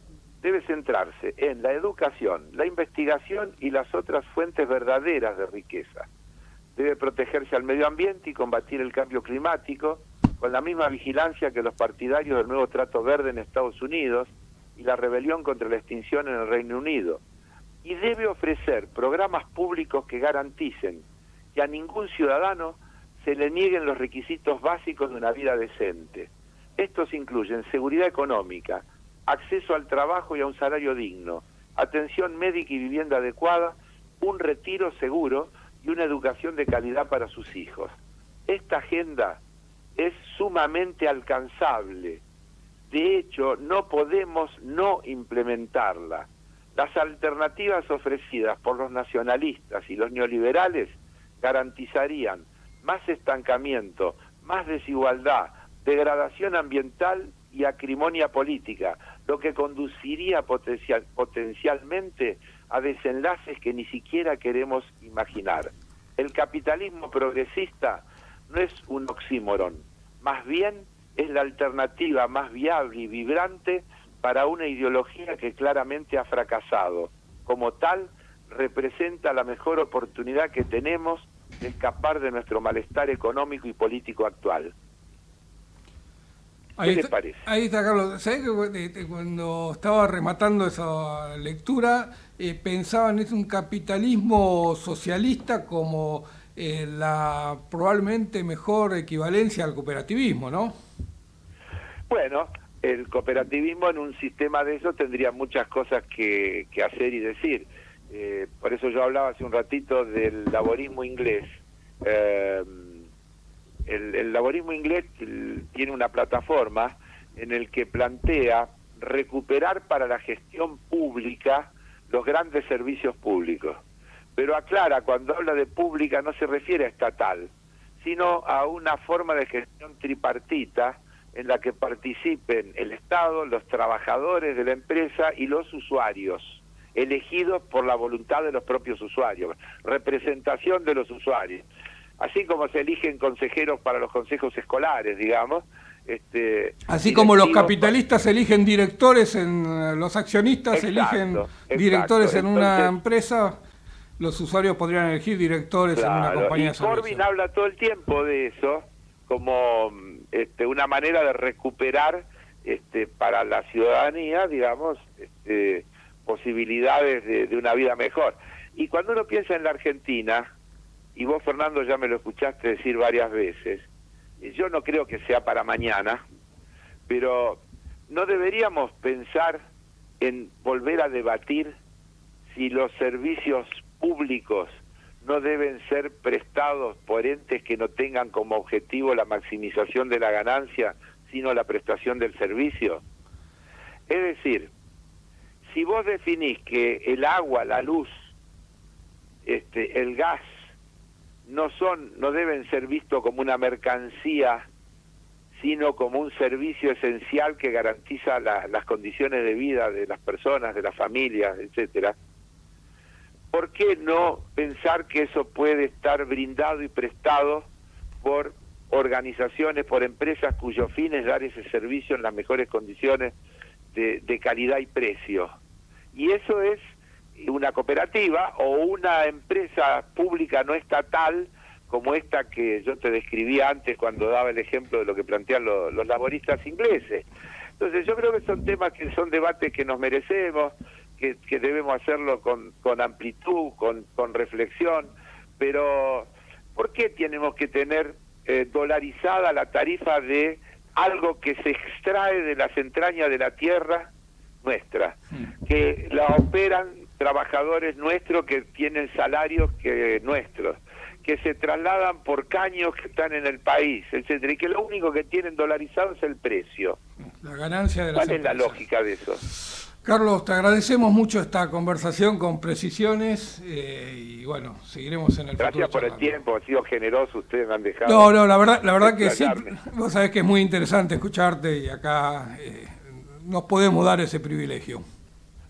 [SPEAKER 10] debe centrarse en la educación, la investigación y las otras fuentes verdaderas de riqueza. Debe protegerse al medio ambiente y combatir el cambio climático con la misma vigilancia que los partidarios del nuevo trato verde en Estados Unidos y la rebelión contra la extinción en el Reino Unido. Y debe ofrecer programas públicos que garanticen que a ningún ciudadano se le nieguen los requisitos básicos de una vida decente. Estos incluyen seguridad económica, acceso al trabajo y a un salario digno, atención médica y vivienda adecuada, un retiro seguro y una educación de calidad para sus hijos. Esta agenda es sumamente alcanzable. De hecho, no podemos no implementarla. Las alternativas ofrecidas por los nacionalistas y los neoliberales garantizarían más estancamiento, más desigualdad, degradación ambiental y acrimonia política, lo que conduciría potencial- potencialmente a desenlaces que ni siquiera queremos imaginar. El capitalismo progresista no es un oxímoron, más bien es la alternativa más viable y vibrante para una ideología que claramente ha fracasado. Como tal, representa la mejor oportunidad que tenemos de escapar de nuestro malestar económico y político actual. ¿Qué
[SPEAKER 4] Ahí está,
[SPEAKER 10] parece?
[SPEAKER 4] ahí está, Carlos. ¿Sabés que de cuando estaba rematando esa lectura, eh, pensaba en un capitalismo socialista como eh, la probablemente mejor equivalencia al cooperativismo, ¿no?
[SPEAKER 10] Bueno, el cooperativismo en un sistema de eso tendría muchas cosas que, que hacer y decir. Eh, por eso yo hablaba hace un ratito del laborismo inglés. Eh, el, el laborismo inglés tiene una plataforma en el que plantea recuperar para la gestión pública los grandes servicios públicos. Pero aclara, cuando habla de pública no se refiere a estatal, sino a una forma de gestión tripartita en la que participen el Estado, los trabajadores de la empresa y los usuarios, elegidos por la voluntad de los propios usuarios, representación de los usuarios. Así como se eligen consejeros para los consejos escolares, digamos. Este,
[SPEAKER 4] Así como los capitalistas eligen directores, en eh, los accionistas
[SPEAKER 10] Exacto,
[SPEAKER 4] eligen
[SPEAKER 10] exacto.
[SPEAKER 4] directores en una empresa, los usuarios podrían elegir directores en una compañía
[SPEAKER 10] y. Corbyn habla todo el tiempo de eso como mm, este, una manera de recuperar este, para la ciudadanía, digamos, este, posibilidades de, de una vida mejor. Y cuando uno piensa en la Argentina, y vos Fernando ya me lo escuchaste decir varias veces, y yo no creo que sea para mañana, pero no deberíamos pensar en volver a debatir si los servicios públicos no deben ser prestados por entes que no tengan como objetivo la maximización de la ganancia, sino la prestación del servicio. Es decir, si vos definís que el agua, la luz, este, el gas no son, no deben ser vistos como una mercancía, sino como un servicio esencial que garantiza la- las condiciones de vida de las personas, de las familias, etcétera. ¿Por qué no pensar que eso puede estar brindado y prestado por organizaciones, por empresas cuyo fin es dar ese servicio en las mejores condiciones de, calidad y precio? Y eso es una cooperativa o una empresa pública no estatal como esta que yo te describí antes cuando daba el ejemplo de lo que plantean lo- los laboristas ingleses. Entonces yo creo que son temas que son debates que nos merecemos, que, que debemos hacerlo con, con amplitud, con, con reflexión, pero ¿por qué tenemos que tener eh, dolarizada la tarifa de algo que se extrae de las entrañas de la tierra nuestra, que la operan trabajadores nuestros que tienen salarios que nuestros, que se trasladan por caños que están en el país, etcétera, y que lo único que tienen dolarizado es el precio.
[SPEAKER 4] La ganancia de las
[SPEAKER 10] ¿Cuál es la lógica de eso?
[SPEAKER 4] Carlos, te agradecemos mucho esta conversación con precisiones eh, y bueno, seguiremos en el
[SPEAKER 10] Gracias
[SPEAKER 4] futuro.
[SPEAKER 10] por el tiempo, ha sido generoso, ustedes me han dejado.
[SPEAKER 4] No, no, la verdad, la verdad que sí.
[SPEAKER 10] explayarme.
[SPEAKER 4] Vos sabés que es muy interesante escucharte y acá eh, nos podemos dar ese privilegio.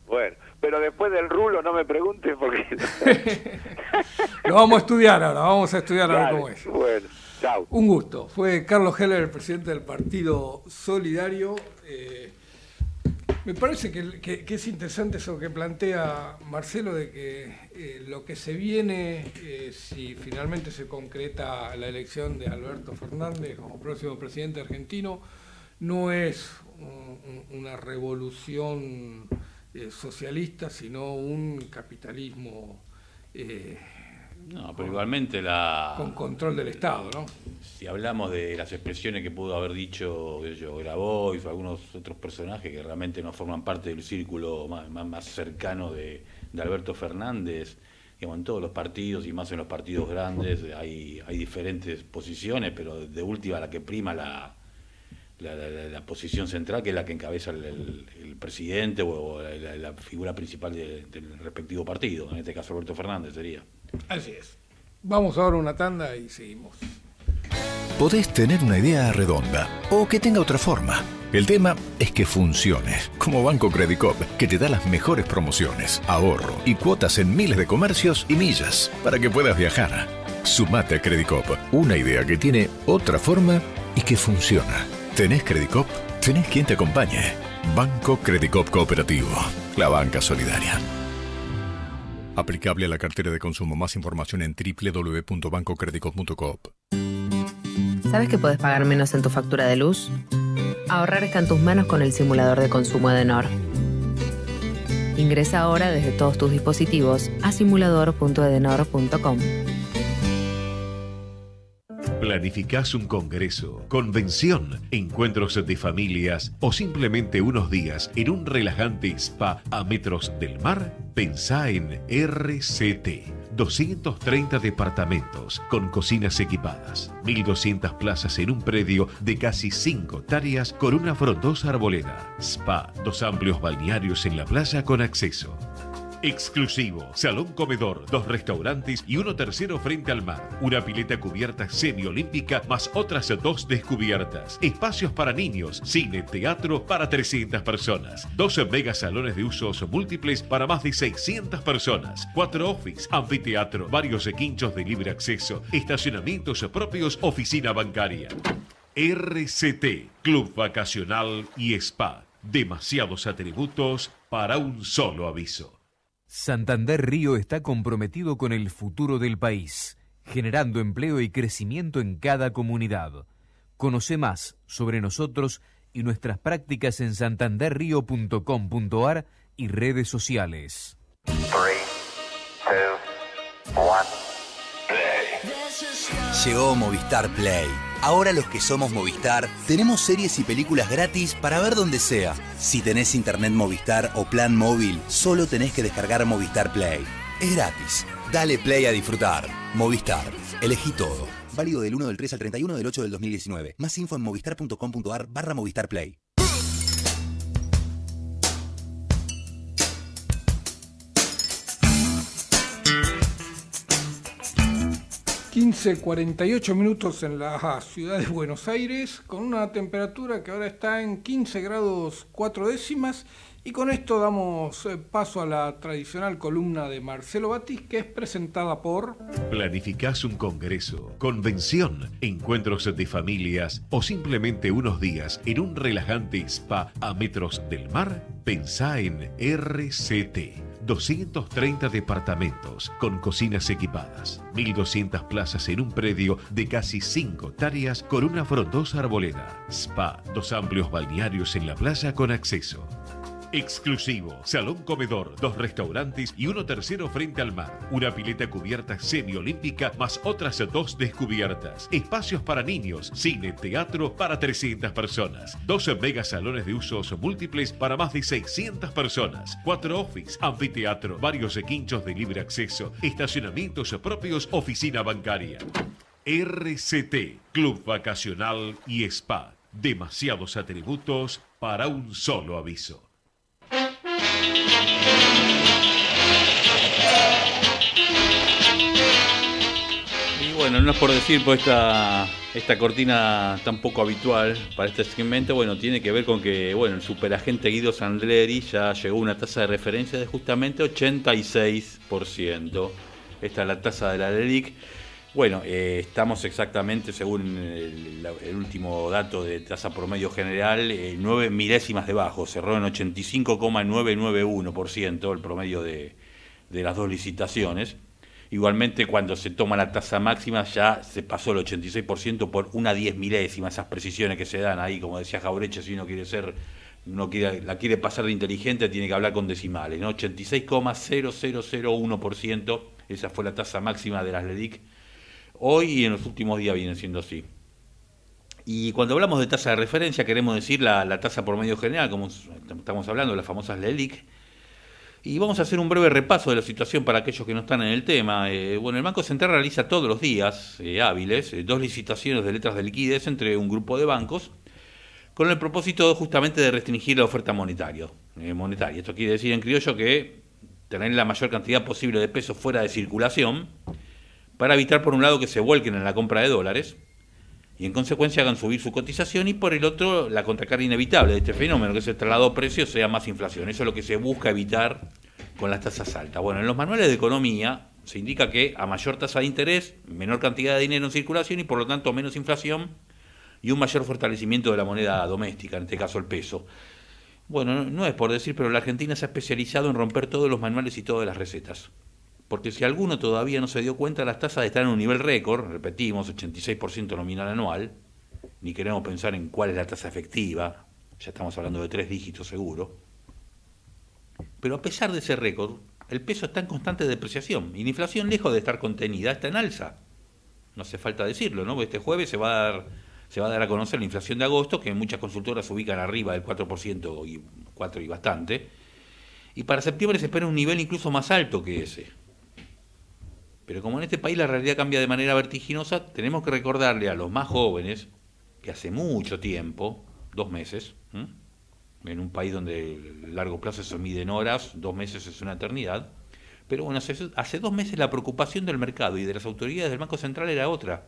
[SPEAKER 10] Bueno, pero después del rulo no me preguntes porque...
[SPEAKER 4] Lo vamos a estudiar ahora, vamos a estudiar a ver
[SPEAKER 10] Dale,
[SPEAKER 4] cómo es.
[SPEAKER 10] Bueno, chao.
[SPEAKER 4] Un gusto. Fue Carlos Heller, el presidente del Partido Solidario. Eh, me parece que, es interesante eso que plantea Marcelo de que eh, lo que se viene, eh, si finalmente se concreta la elección de Alberto Fernández como próximo presidente argentino, no es un- un- una revolución eh, socialista, sino un capitalismo
[SPEAKER 5] No, pero igualmente la...
[SPEAKER 4] con control del Estado, ¿no?
[SPEAKER 5] Si hablamos de las expresiones que pudo haber dicho yo, Grabois o algunos otros personajes que realmente no forman parte del círculo más, más- más cercano de, de Alberto Fernández, digamos, en todos los partidos y más en los partidos grandes hay, hay diferentes posiciones, pero de última la que prima la, la, la- la- la posición central, que es la que encabeza el, el- el presidente o, o la, la- la figura principal de- del respectivo partido, en este caso Alberto Fernández sería.
[SPEAKER 4] Así es. Vamos ahora a una tanda y seguimos.
[SPEAKER 3] Podés tener una idea redonda o que tenga otra forma. El tema es que funcione, como Banco Credicop, que te da las mejores promociones, ahorro y cuotas en miles de comercios y millas para que puedas viajar. Sumate a Credicop, una idea que tiene otra forma y que funciona. ¿Tenés Credicop? Tenés quien te acompañe. Banco Credicop Cooperativo, la banca solidaria. Aplicable a la cartera de consumo. Más información en www.bancocredicop.coop.
[SPEAKER 6] ¿Sabes que puedes pagar menos en tu factura de luz? Ahorrar está en tus manos con el simulador de consumo de Enor. Ingresa ahora desde todos tus dispositivos a simulador.edenor.com.
[SPEAKER 7] Planificás un congreso, convención, encuentros de familias o simplemente unos días en un relajante spa a metros del mar? Pensá en RCT. 230 departamentos con cocinas equipadas, 1.200 plazas en un predio de casi 5 hectáreas con una frondosa arboleda, spa, dos amplios balnearios en la playa con acceso. Exclusivo, salón comedor, dos restaurantes y uno tercero frente al mar. Una pileta cubierta semiolímpica más otras dos descubiertas. Espacios para niños, cine, teatro para 300 personas. 12 mega salones de usos múltiples para más de 600 personas. Cuatro office, anfiteatro, varios quinchos de libre acceso, estacionamientos propios, oficina bancaria. RCT, Club Vacacional y Spa. Demasiados atributos para un solo aviso.
[SPEAKER 8] Santander Río está comprometido con el futuro del país, generando empleo y crecimiento en cada comunidad. Conoce más sobre nosotros y nuestras prácticas en santanderrío.com.ar y redes sociales.
[SPEAKER 9] Llegó Movistar Play. Ahora los que somos Movistar tenemos series y películas gratis para ver donde sea. Si tenés internet Movistar o plan móvil, solo tenés que descargar Movistar Play. Es gratis. Dale play a disfrutar. Movistar. Elegí todo. Válido del 1 del 3 al 31 del 8 del 2019. Más info en movistar.com.ar barra Movistar Play.
[SPEAKER 4] 15.48 minutos en la ciudad de Buenos Aires, con una temperatura que ahora está en 15 grados 4 décimas. Y con esto damos eh, paso a la tradicional columna de Marcelo Batis, que es presentada por...
[SPEAKER 7] Planificás un congreso, convención, encuentros de familias o simplemente unos días en un relajante spa a metros del mar? Pensá en RCT. 230 departamentos con cocinas equipadas, 1.200 plazas en un predio de casi 5 hectáreas con una frondosa arboleda, spa, dos amplios balnearios en la playa con acceso. Exclusivo, salón comedor, dos restaurantes y uno tercero frente al mar. Una pileta cubierta semiolímpica más otras dos descubiertas. Espacios para niños, cine, teatro para 300 personas. 12 mega salones de usos múltiples para más de 600 personas. Cuatro office, anfiteatro, varios quinchos de libre acceso, estacionamientos propios, oficina bancaria. RCT, Club Vacacional y Spa. Demasiados atributos para un solo aviso.
[SPEAKER 5] Y bueno, no es por decir por esta, esta cortina tan poco habitual para este segmento, bueno, tiene que ver con que, bueno, el superagente Guido Sandleri ya llegó a una tasa de referencia de justamente 86%. Esta es la tasa de la LELIC. Bueno, eh, estamos exactamente, según el, último dato de tasa promedio general, eh, nueve milésimas debajo. Cerró en 85,991% el promedio de, de las dos licitaciones. Igualmente, cuando se toma la tasa máxima, ya se pasó el 86% por una diez milésima, esas precisiones que se dan ahí, como decía Jaureche, si uno quiere ser, uno quiere, la quiere pasar de inteligente, tiene que hablar con decimales, ¿no? 86,0001%, esa fue la tasa máxima de las LEDIC. Hoy y en los últimos días viene siendo así. Y cuando hablamos de tasa de referencia, queremos decir la, tasa promedio general, como estamos hablando de las famosas LELIC. Y vamos a hacer un breve repaso de la situación para aquellos que no están en el tema. Eh, bueno, el Banco Central realiza todos los días eh, hábiles eh, dos licitaciones de letras de liquidez entre un grupo de bancos con el propósito justamente de restringir la oferta monetaria. monetaria. Esto quiere decir en criollo que tener la mayor cantidad posible de pesos fuera de circulación para evitar por un lado que se vuelquen en la compra de dólares y en consecuencia hagan subir su cotización y por el otro la contracara inevitable de este fenómeno, que es el traslado de precios, sea más inflación. Eso es lo que se busca evitar con las tasas altas. Bueno, en los manuales de economía se indica que a mayor tasa de interés, menor cantidad de dinero en circulación y por lo tanto menos inflación y un mayor fortalecimiento de la moneda doméstica, en este caso el peso. Bueno, no es por decir, pero la Argentina se ha especializado en romper todos los manuales y todas las recetas. Porque si alguno todavía no se dio cuenta, las tasas están en un nivel récord, repetimos, 86% nominal anual, ni queremos pensar en cuál es la tasa efectiva, ya estamos hablando de tres dígitos seguro. Pero a pesar de ese récord, el peso está en constante depreciación y la inflación, lejos de estar contenida, está en alza. No hace falta decirlo, ¿no? Este jueves se va a dar, se va a dar a conocer la inflación de agosto, que muchas consultoras ubican arriba del 4% y 4 y bastante. Y para septiembre se espera un nivel incluso más alto que ese. Pero como en este país la realidad cambia de manera vertiginosa, tenemos que recordarle a los más jóvenes que hace mucho tiempo, dos meses, en un país donde el largo plazo se mide en horas, dos meses es una eternidad. Pero bueno, hace, dos meses la preocupación del mercado y de las autoridades del Banco Central era otra.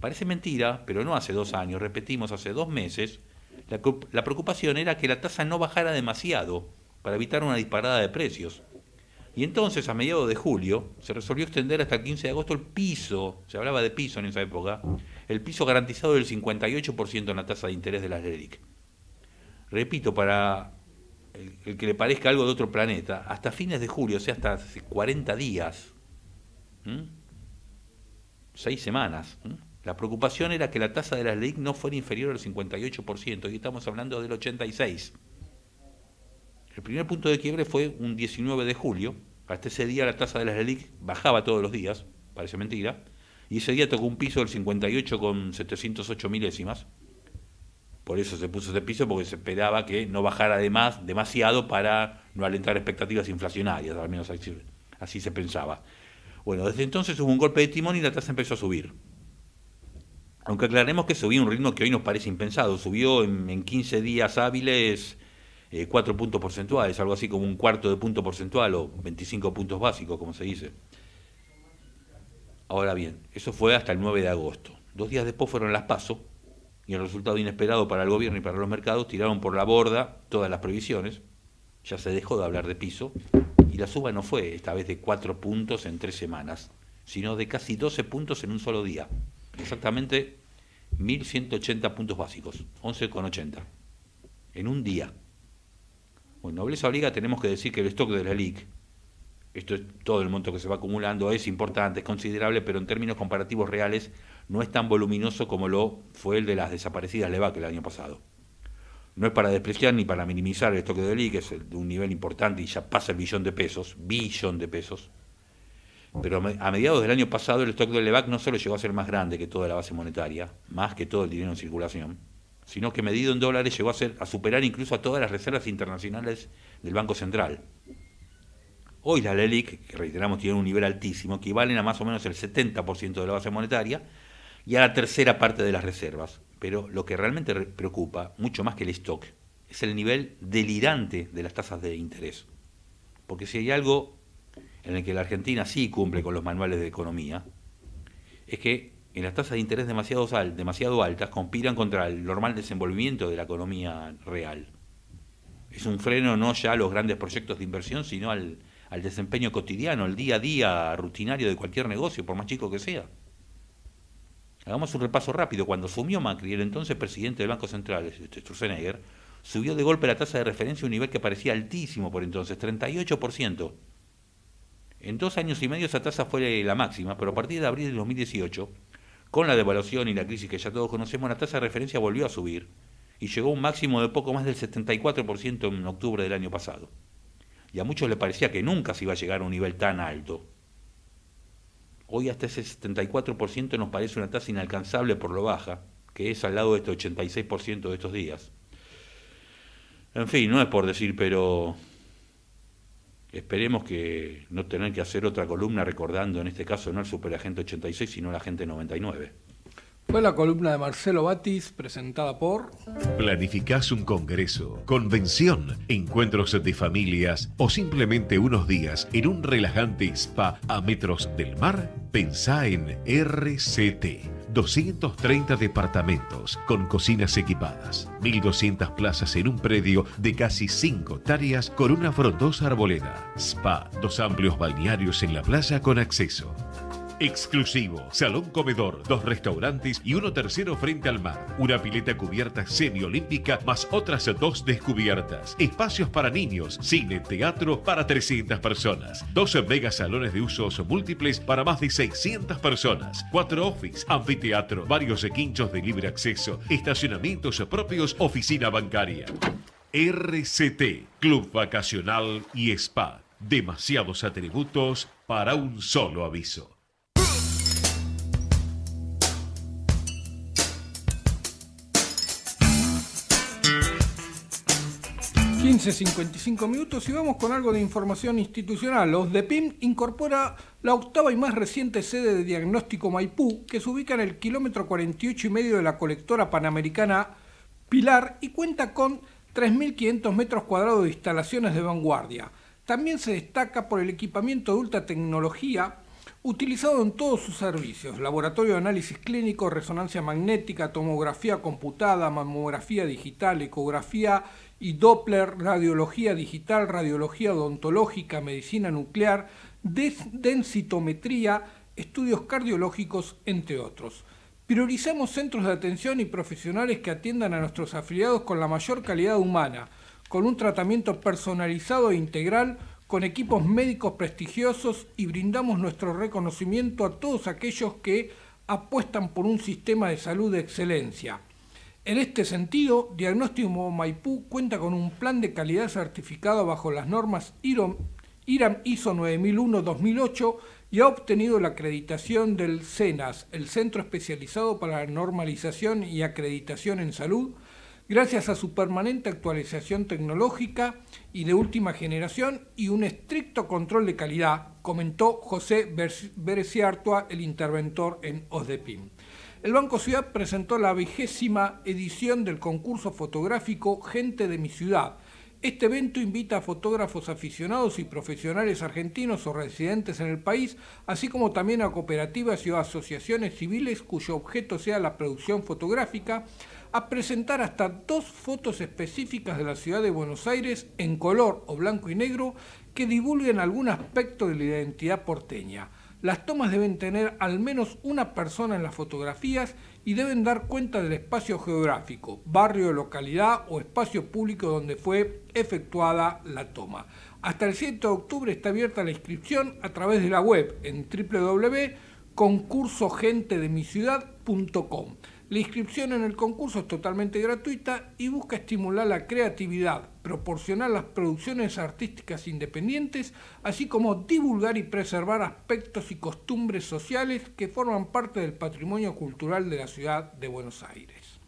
[SPEAKER 5] Parece mentira, pero no hace dos años, repetimos, hace dos meses, la, la preocupación era que la tasa no bajara demasiado para evitar una disparada de precios. Y entonces, a mediados de julio, se resolvió extender hasta el 15 de agosto el piso, se hablaba de piso en esa época, el piso garantizado del 58% en la tasa de interés de las LELIC. Repito, para el, que le parezca algo de otro planeta, hasta fines de julio, o sea, hasta hace 40 días, seis semanas, la preocupación era que la tasa de la LEIC no fuera inferior al 58%, y estamos hablando del 86%. El primer punto de quiebre fue un 19 de julio, hasta ese día la tasa de la LELIC bajaba todos los días, parece mentira, y ese día tocó un piso del 58 con 708 milésimas, por eso se puso ese piso, porque se esperaba que no bajara de más, demasiado para no alentar expectativas inflacionarias, al menos así, se pensaba. Bueno, desde entonces hubo un golpe de timón y la tasa empezó a subir. Aunque aclaremos que subió a un ritmo que hoy nos parece impensado. Subió en, 15 días hábiles 4 eh, puntos porcentuales, algo así como un cuarto de punto porcentual o 25 puntos básicos, como se dice. Ahora bien, eso fue hasta el 9 de agosto. Dos días después fueron las pasos y el resultado inesperado para el gobierno y para los mercados tiraron por la borda todas las previsiones, ya se dejó de hablar de piso, y la suba no fue esta vez de cuatro puntos en tres semanas, sino de casi 12 puntos en un solo día, exactamente 1.180 puntos básicos, 11,80, en un día. Bueno, nobleza obliga, tenemos que decir que el stock de la LIC, esto es todo el monto que se va acumulando, es importante, es considerable, pero en términos comparativos reales no es tan voluminoso como lo fue el de las desaparecidas LEVAC el año pasado. No es para despreciar ni para minimizar el stock de que es de un nivel importante y ya pasa el billón de pesos, billón de pesos, pero a mediados del año pasado el stock de LEVAC no solo llegó a ser más grande que toda la base monetaria, más que todo el dinero en circulación, sino que medido en dólares llegó a, ser, a superar incluso a todas las reservas internacionales del Banco Central. Hoy la LELIC, que reiteramos tiene un nivel altísimo, equivalen a más o menos el 70% de la base monetaria, y a la tercera parte de las reservas. Pero lo que realmente preocupa, mucho más que el stock, es el nivel delirante de las tasas de interés. Porque si hay algo en el que la Argentina sí cumple con los manuales de economía, es que en las tasas de interés demasiado, demasiado altas conspiran contra el normal desenvolvimiento de la economía real. Es un freno no ya a los grandes proyectos de inversión, sino al, al desempeño cotidiano, al día a día rutinario de cualquier negocio, por más chico que sea. Hagamos un repaso rápido. Cuando asumió Macri, el entonces presidente del Banco Central, este, Sturzenegger, subió de golpe la tasa de referencia a un nivel que parecía altísimo por entonces, 38%. En dos años y medio esa tasa fue la máxima, pero a partir de abril de 2018, con la devaluación y la crisis que ya todos conocemos, la tasa de referencia volvió a subir y llegó a un máximo de poco más del 74% en octubre del año pasado. Y a muchos les parecía que nunca se iba a llegar a un nivel tan alto. Hoy hasta ese 74% nos parece una tasa inalcanzable por lo baja, que es al lado de este 86% de estos días. En fin, no es por decir, pero esperemos que no tener que hacer otra columna recordando en este caso no el superagente 86, sino el agente 99.
[SPEAKER 4] Fue la columna de Marcelo Batis presentada por...
[SPEAKER 7] Planificás un congreso, convención, encuentros de familias o simplemente unos días en un relajante spa a metros del mar. Pensá en RCT. 230 departamentos con cocinas equipadas, 1.200 plazas en un predio de casi 5 hectáreas con una frondosa arboleda, spa, dos amplios balnearios en la playa con acceso. Exclusivo, salón comedor, dos restaurantes y uno tercero frente al mar, una pileta cubierta semiolímpica más otras dos descubiertas, espacios para niños, cine, teatro para 300 personas, 12 mega salones de usos múltiples para más de 600 personas, cuatro office, anfiteatro, varios quinchos de libre acceso, estacionamientos propios, oficina bancaria. RCT, Club Vacacional y Spa. Demasiados atributos para un solo aviso.
[SPEAKER 4] 15.55 minutos y vamos con algo de información institucional. Los de PIM incorpora la octava y más reciente sede de diagnóstico Maipú, que se ubica en el kilómetro 48 y medio de la colectora panamericana Pilar y cuenta con 3.500 metros cuadrados de instalaciones de vanguardia. También se destaca por el equipamiento de ultra tecnología utilizado en todos sus servicios, laboratorio de análisis clínico, resonancia magnética, tomografía computada, mamografía digital, ecografía y Doppler, radiología digital, radiología odontológica, medicina nuclear, densitometría, estudios cardiológicos, entre otros. Priorizamos centros de atención y profesionales que atiendan a nuestros afiliados con la mayor calidad humana, con un tratamiento personalizado e integral, con equipos médicos prestigiosos y brindamos nuestro reconocimiento a todos aquellos que apuestan por un sistema de salud de excelencia. En este sentido, Diagnóstico Maipú cuenta con un plan de calidad certificado bajo las normas IRAM, ISO 9001-2008 y ha obtenido la acreditación del CENAS, el Centro Especializado para la Normalización y Acreditación en Salud, gracias a su permanente actualización tecnológica y de última generación y un estricto control de calidad, comentó José Bereciartua, el interventor en OSDEPIM. El Banco Ciudad presentó la vigésima edición del concurso fotográfico Gente de mi Ciudad. Este evento invita a fotógrafos aficionados y profesionales argentinos o residentes en el país, así como también a cooperativas y asociaciones civiles cuyo objeto sea la producción fotográfica, a presentar hasta dos fotos específicas de la ciudad de Buenos Aires en color o blanco y negro que divulguen algún aspecto de la identidad porteña. Las tomas deben tener al menos una persona en las fotografías y deben dar cuenta del espacio geográfico, barrio, localidad o espacio público donde fue efectuada la toma. Hasta el 7 de octubre está abierta la inscripción a través de la web en www.concursogentedemiciudad.com. La inscripción en el concurso es totalmente gratuita y busca estimular la creatividad, proporcionar las producciones artísticas independientes, así como divulgar y preservar aspectos y costumbres sociales que forman parte del patrimonio cultural de la ciudad de Buenos Aires.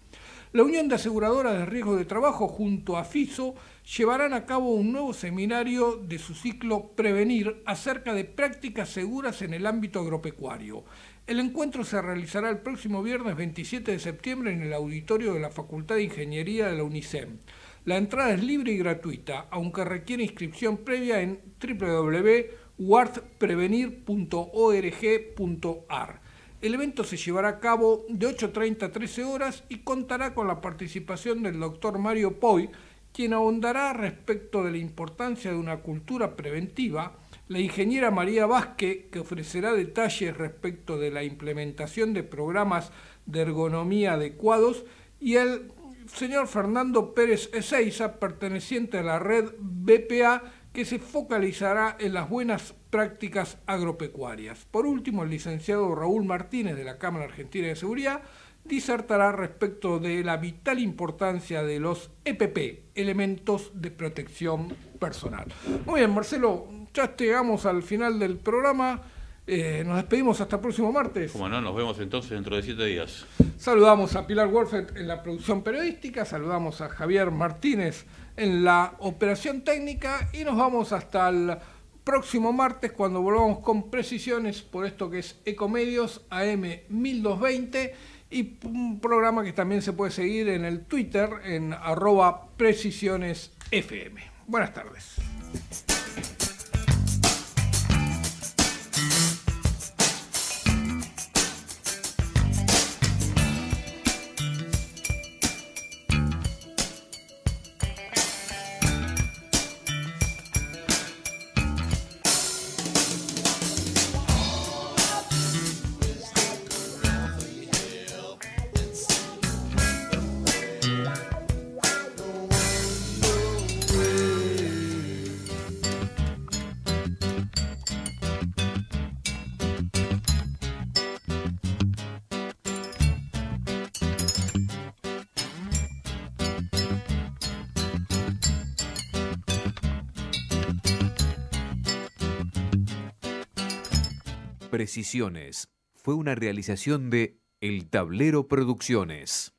[SPEAKER 4] La Unión de Aseguradoras de Riesgo de Trabajo junto a FISO llevarán a cabo un nuevo seminario de su ciclo Prevenir acerca de prácticas seguras en el ámbito agropecuario. El encuentro se realizará el próximo viernes 27 de septiembre en el auditorio de la Facultad de Ingeniería de la UNICEM. La entrada es libre y gratuita, aunque requiere inscripción previa en www.wardprevenir.org.ar. El evento se llevará a cabo de 8.30 a 13 horas y contará con la participación del doctor Mario Poi, quien ahondará respecto de la importancia de una cultura preventiva, la ingeniera María Vázquez, que ofrecerá detalles respecto de la implementación de programas de ergonomía adecuados, y el señor Fernando Pérez Ezeiza, perteneciente a la red BPA, que se focalizará en las buenas prácticas agropecuarias. Por último, el licenciado Raúl Martínez de la Cámara Argentina de Seguridad disertará respecto de la vital importancia de los EPP, elementos de protección personal. Muy bien, Marcelo, ya llegamos al final del programa. Eh, nos despedimos hasta el próximo martes.
[SPEAKER 5] Como no, nos vemos entonces dentro de siete días.
[SPEAKER 4] Saludamos a Pilar Wolfet en la producción periodística, saludamos a Javier Martínez en la operación técnica y nos vamos hasta el próximo martes cuando volvamos con precisiones por esto que es Ecomedios AM 1220 y un programa que también se puede seguir en el Twitter en arroba precisionesfm. Buenas tardes.
[SPEAKER 8] Fue una realización de El Tablero Producciones.